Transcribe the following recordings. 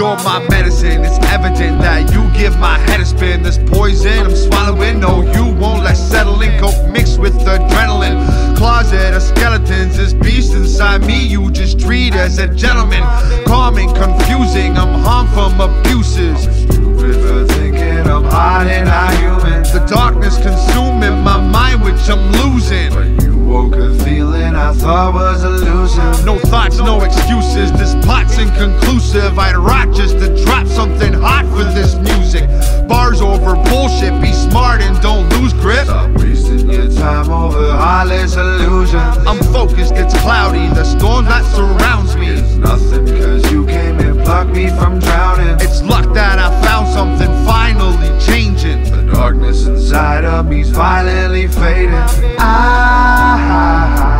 all my medicine. It's evident that you give my head a spin. This poison I'm swallowing, no, you won't let settle in. Coke mixed with adrenaline. Closet of skeletons, this beast inside me you just treat as a gentleman. Calming, confusing, I'm harmed from abuses. I was elusive. No thoughts, no excuses. This plot's inconclusive. I'd rock just to drop something hot for this music. Bars over bullshit. Be smart and don't lose grip. Stop wasting your time over heartless illusions. I'm focused, it's cloudy. The storm that surrounds me. It's nothing cause you came and plucked me from drowning. It's luck that I found something finally changing. The darkness inside of me's violently fading. Ah, I,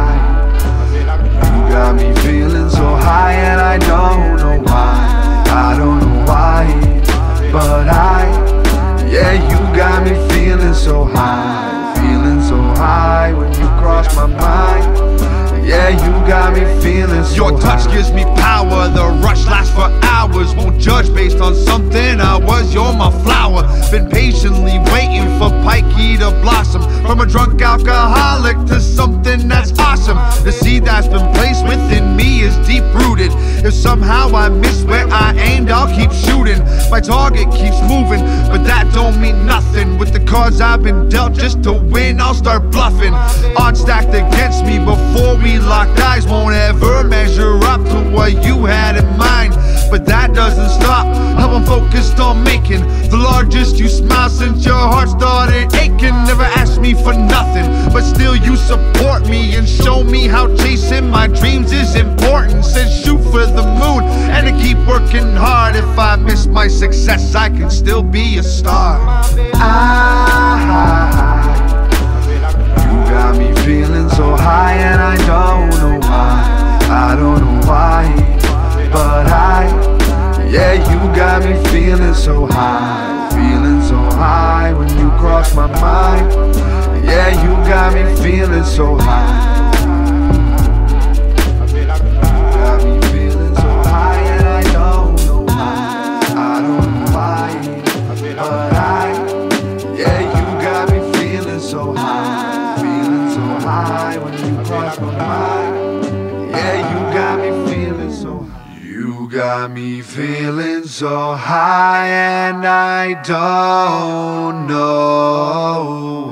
my mind. Yeah, you got me feeling so Your touch high. gives me power. The rush lasts for hours. Won't judge based on something I was. You're my flower. Been patiently waiting for Pikey to blossom. From a drunk alcoholic to something that's awesome. The seed that's been placed within me is deep rooted. If somehow I miss where I aimed, I'll keep shooting. My target keeps moving, but that don't mean nothing. With the cards I've been dealt just to win, I'll start bluffing. Odds stacked against me before we locked eyes won't ever measure up to what you had in mind. But that doesn't stop how I'm focused on making the largest you smile since your heart started aching. Never asked me for nothing, but still you support me and show me how chasing my dreams is important. Said shoot for the moon and to keep working hard. If I miss my success, I can still be a star. I, you got me feeling so high and I don't know why. I don't know why, but I, yeah, you got me feeling so high, feeling so high when you cross my mind. Yeah, you got me feeling so high. Why, but I. Yeah, you got me feeling so high, feeling so high when you cross my mind. Yeah, you got me feeling so high. You got me feeling so high, and I don't know